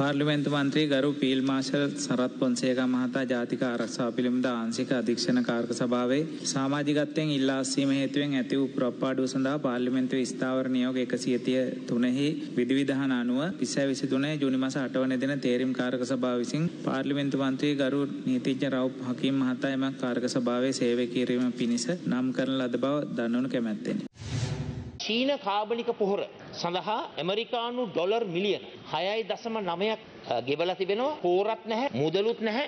පාර්ලිමේන්තු මන්ත්‍රී ගරු පීල් මාශල් සරත් පොන්සේකා මහතා ජාතික ආරක්ෂාව පිළිබඳ ආංශික අධීක්ෂණ කාර්ක සභාවේ සමාජිකත්වයෙන් ඉල්ලා අස්වීම හේතුවෙන් ඇති වූ පුරප්පාඩුව සඳහා පාර්ලිමේන්තුවේ ස්ථාවර නියෝග 133හි විධිවිධාන අනුව 2023 ජූනි මාස 8 වන දින තේරීම් කාර්ක සභාව විසින් පාර්ලිමේන්තු මන්ත්‍රී ගරු නීතිඥ රවුප් හකීම් මහතා එම කාර්ක සභාවේ සේවය කිරීම පිණිස නම් කරන ලද බව දන්වනු කැමැත්තෙනි. චීන කාබනික පොහොර සඳහා ඇමරිකානු ඩොලර් මිලියන හයයි දසම නමයක් ගෙවල තිබෙනවා. පෝරත් නැහැ මුදලුත් නැහැ.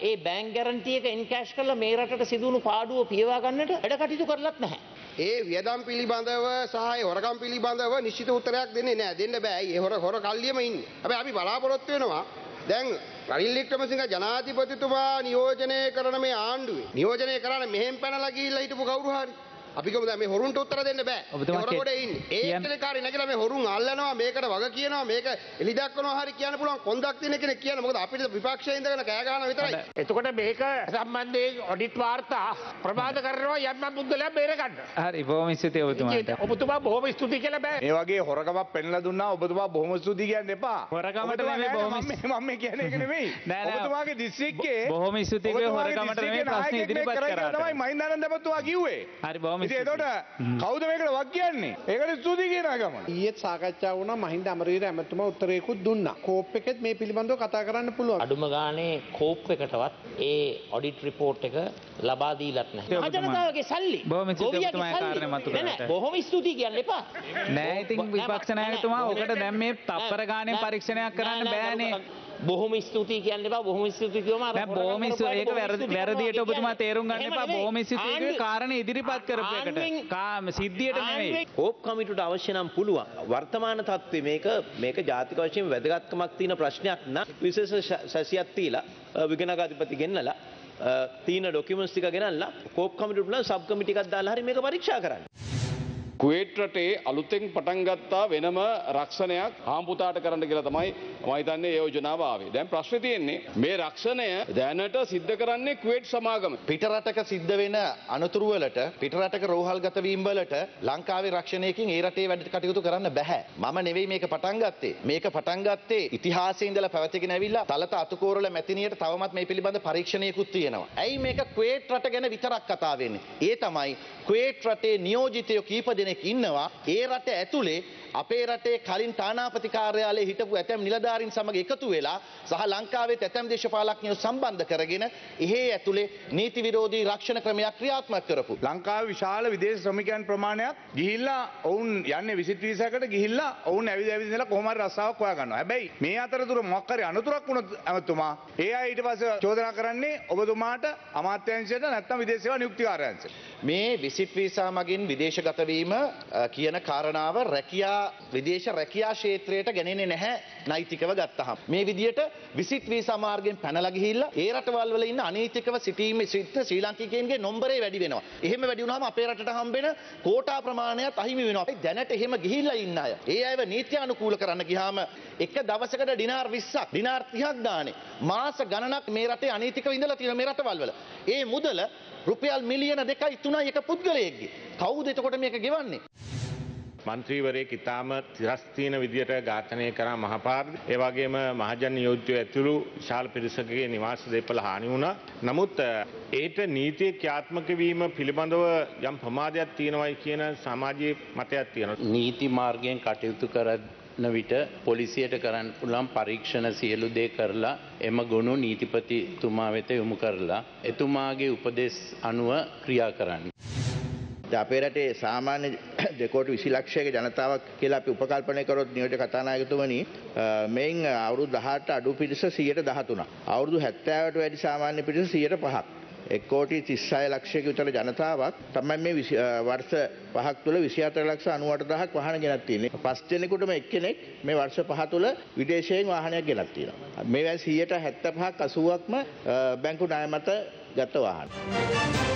ඒ බෑන් ගැරන්ටියක එන්කෑශ් කරල මේ රටට සිදුවුණු පාඩුව පියවාගන්නට වැඩ කටයුතු කරලත් නැහැ. ඒ වියදම් පිළිබඳව සහ හොරකම් පිළිබඳව නිශ්චිත උත්තරයක් දෙන්නේ නැහැ. දෙන්න බෑ. ඒ හොර හොර කල්ලියම ඉන්නේ. හැබැයි අපි බලාපොරොත්තු වෙනවා. දැන් රනිල් වික්‍රමසිංහ ජනාධිපතිතුමා නියෝජනය කරන මේ ආණ්ඩුවේ. නියෝජනය කරන්න මෙහෙම පැනලා ගිහිල්ලා හිටපු කවුරු හරි අපි ගමු දැන් මේ හොරුන්ට උත්තර දෙන්න බෑ ඔබතුමා හොර ගොඩේ ඉන්නේ ඒ එක්කෙනෙක්කාරී නැගිලා මේ හොරුන් අල්ලනවා මේකට වග කියනවා මේක එලි දක්වනවා හරි කියන්න පුළුවන් කොන්දක් තියෙන කෙනෙක් කියන මොකද අපිට විපක්ෂයේ ඉඳගෙන කෑ ගහනවා විතරයි එතකොට මේක සම්බන්ධයෙන් ඔඩිට් වාර්තා ප්‍රමාද කරනවා යන්න පුද්ගලයා බේරගන්න. හරි බොහොම ස්තුතියි ඔබතුමාට. ඔබතුමා බොහොම ස්තුති කියලා බෑ. ඒ වගේ හොරකමක් පෙන්ලා දුන්නා ඔබතුමා බොහොම ස්තුතියි කියන්න එපා. හොරකමට ඔබතුමා නෙමෙයි, බොහොම මම මම මේ කියන්නේ ඒක නෙමෙයි. ඔබතුමාගේ දිස්ත්‍රික්කයේ බොහොම ස්තුතියි හොරකමට නෙමෙයි ප්‍රශ්න ඉදිරිපත් කරා. තමයි මහින්දානන්ද මහත්මයා කිව්වේ. හරි බොහොම ස්තුතියි. එතකොට කවුද මේකට වක් කියන්නේ? ඒකට ස්තුතියි කියනවා ගමන. ඊයේත් සාකච්ඡා වුණා මහින්ද අමරවීර ඇමතුමා උත්තරයකුත් දුන්නා. කෝප් එකෙත් මේ පිළිබඳව කතා කරන්න පුළුවන්. අඩුම ගානේ කෝප් එකටවත් ඒ ඔඩිට් රිපෝට් එක ලබා දීලත් නැහැ. මහජනතාවගේ සල්ලි. බොහොම ස්තුතියි. කාරණේ මතු කරාට. බොහොම ස්තුතියි කියන්න එපා. නෑ ඉතින් විපක්ෂ නායකතුමා ඔකට දැන් මේ තප්පර ගානේ පරීක්ෂණයක් කරන්න බෑනේ. බොහොම ස්තුතියි කියන්න එපා. බොහොම ස්තුතියි කිව්වම අර බොහොම. ඒක වැරදියට ඔබතුමා. තේරුම් ගන්න එපා. බොහොම ස්තුතියි කාරණේ ඉදිරිපත් කරපු එකට. කාම සිද්ධියට. ආණ්ඩුවෙන් කෝප් කමිටුට අවශ්‍ය නම් පුළුවන් වර්තමාන තත්ත්වය මේක මේක ජාතික වශයෙන් වැදගත්කමක් තියෙන ප්‍රශ්නයක් නම් විශේෂ ශැසියක් තියලා විගණකාධිපති ගෙන්නලා තීන ඩොකියුමන්ට්ස් ටික ගෙනල්ලා කෝප් කමිටුවට නම් සබ් කමිටි එකක් දාලා හරි මේක පරීක්ෂා කරන්න. කුවේට් රටේ අලුතෙන් පටන් ගත්තා වෙනම රක්ෂණයක් හාම්පුතාට කරන්න කියලා තමයි මම හිතන්නේ ඒ යෝජනාව ආවේ. දැන් ප්‍රශ්නේ තියෙන්නේ මේ රක්ෂණය දැනට සිද්ධ කරන්නේ කුවේට් සමාගම. පිටරටක සිද්ධ වෙන අනතුරු වලට පිටරටක රෝහල්ගත වීම වලට ලංකාවේ රක්ෂණයකින් ඒ රටේ වැඩ කටයුතු කරන්න බෑ. මම නෙවෙයි මේක පටන් ගත්තේ. මේක පටන් ගත්තේ ඉතිහාසයේ ඉඳලා පැවතගෙන ඇවිල්ලා තලත අතුකෝරල මැතිනියට තවමත් මේ පිළිබඳ පරීක්ෂණයකුත් තියෙනවා. ඇයි මේක කුවේට් රට ගැන විතරක් කතා වෙන්නේ? ඒ තමයි කුවේට් රටේ නියෝජිතයෝ කීප දෙනෙක් ඉන්නවා. ඒ රට ඇතුලේ අපේ රටේ කලින් තානාපති කාර්යාලයේ හිටපු ඇතැම් නිලධාරීන් සමග එකතු වෙලා සහ ලංකාවේ ඇතැම් දේශපාලඥයෝ සම්බන්ධ කරගෙන එහි ඇතුලේ නීති විරෝධී රක්ෂණ ක්‍රමයක් ක්‍රියාත්මක කරපු. ලංකාවේ විශාල විදේශ ශ්‍රමිකයන් ප්‍රමාණයක් ගිහිල්ලා ඔවුන් යන්නේ විසිට වීසාකට ගිහිල්ලා ඔවුන් ඇවිද ඇවිද ඉඳලා කොහොම හරි රස්සාවක් හොයාගන්නවා. හැබැයි මේ අතරතුර මොකක් හරි අනතුරක් වුණොත් ඇමතුමා ඒ අය ඊට පස්සේ චෝදනා කරන්නේ ඔබතුමාට අමාත්‍යාංශයට නැත්නම් විදේශ සේවා නියුක්ති කාර්යාංශයට. මේ විසිට් වීසා මගින් විදේශගත වීම කියන කාරණාව රැකියා විදේශ රැකියා ක්ෂේත්‍රයට ගෙනෙන්නේ නැහැ නෛතිකව ගත්තහම. මේ විදියට විසිට් වීසා මාර්ගයෙන් පැනලා ගිහිල්ලා ඒ රටවල් වල ඉන්න අනීතිකව සිටීම සිටින ශ්‍රී ලාංකිකයන්ගේ නොම්බරේ වැඩි වෙනවා. එහෙම වැඩි වුණාම අපේ රටට හම්බෙන කෝටා ප්‍රමාණයත් අහිමි වෙනවා. දැනට එහෙම ගිහිල්ලා ඉන්න අය. ඒ අයව නීත්‍යානුකූල කරන්න ගියාම එක දවසකට ඩිනාර් 20ක් ඩිනාර් 30ක් දානේ. මාස ගණනක් මේ රටේ අනීතිකව ඉඳලා තියෙන මේ රටවල් වල. ඒ මුදල රුපියල් මිලියන දෙකයි තුනයි එක පුද්ගලයෙක්ගේ. කවුද එතකොට මේක ගෙවන්නේ? මන්ත්‍රීවරයෙක් ඉතාම තිරස්තියන විදියට ඝාතනය කරා මහපාරද. ඒ වගේම මහජන නියෝජ්‍යය ඇතුළු ශාල පිරිසකගේ නිවාස දේපල හානි වුණා. නමුත් ඒට නීතිය ක්‍යාත්මක වීම පිළිබඳව යම් ප්‍රමාදයක් තියෙනවයි කියන සමාජයේ මතයක් තියෙනවා. නීති මාර්ගයෙන් කටයුතු කරන විට පොලිසියට කරන්න පුළන් පරීක්ෂණ සියලු දේ කරලා එම ගොුණු නීතිපතිතුමා වෙත යොමු කරලා එතුමාගේ උපදෙස් අනුව ක්‍රියා කරන්න. අපේ රටේ සාමාන්‍ය දෙකෝට විසි ලක්ෂයක ජනතාවක් කියලා අපි උපකල්පනය කරොත් නියෝජ කතානායකතුමනි මෙයින් අවුරුදු දහට අඩු පිරිස සියයට දහතුන. අවුරුදු හැත්තෑවට වැඩි සාමාන්‍ය පිරිස සියයට පහක්. එක්කෝටි තිස්සය ලක්ෂයක විතර ජනතාවක් තමයි මේ විසි- අ, වර්ෂ පහක් තුළ විසිහතර ලක්ෂ අනුවට දහක් වහන ගෙනත් තියෙන්නේ. පස් දෙනෙකුටම එක්කෙනෙක් මේ වර්ෂ පහ තුළ විදේශයෙන් වාහනයක් ගෙනත් තියෙනවා. මේවැ සියයට හැත්ත පහක් අසුවක්ම බැංකු නායමත ගත්ත වාහන.